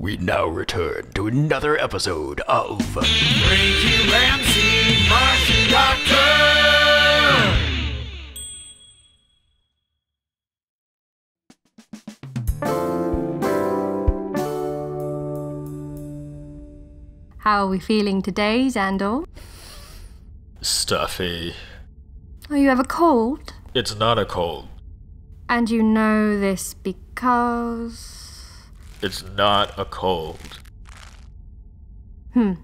We now return to another episode of Frankie Ramsey, Martian Doctor! How are we feeling today, Zandor? Stuffy. Are you ever cold? It's not a cold. And you know this because. It's not a cold. Hmm.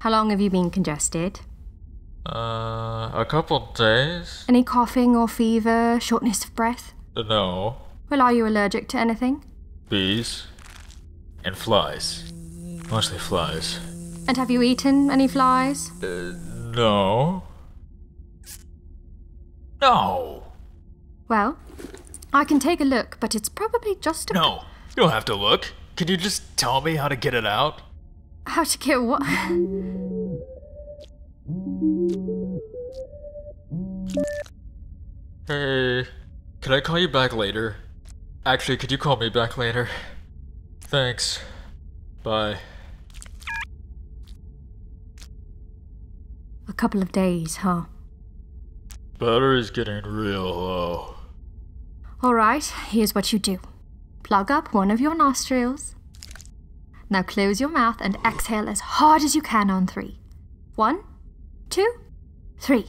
How long have you been congested? Uh, a couple days? Any coughing or fever, shortness of breath? No. Well, are you allergic to anything? Bees. And flies. Mostly flies. And have you eaten any flies? Uh, no. No. Well, I can take a look, but it's probably just a. No. You don't have to look. Can you just tell me how to get it out? How to get what? Hey, can I call you back later? Actually, could you call me back later? Thanks. Bye. a couple of days, huh? Battery's getting real low. Alright, here's what you do plug up one of your nostrils. Now close your mouth and exhale as hard as you can on three. One, two, three.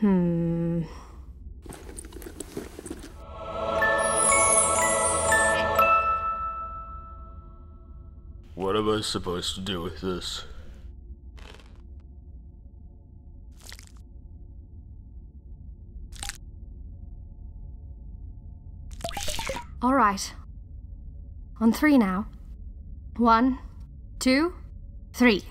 Hmm. What am I supposed to do with this? Alright. On three now. One, two, three.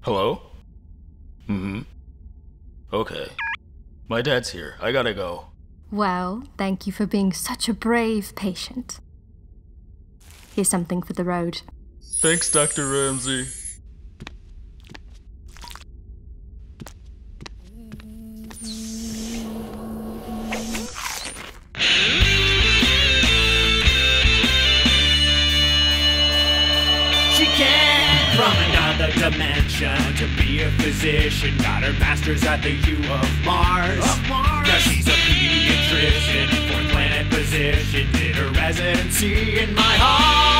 Hello? Mm hmm. Okay. My dad's here. I gotta go. Well, thank you for being such a brave patient. Here's something for the road. Thanks, Dr. Ramsey. From another dimension to be a physician. Got her master's at the U of Mars. Now she's a pediatrician, fourth planet position. Did her residency in my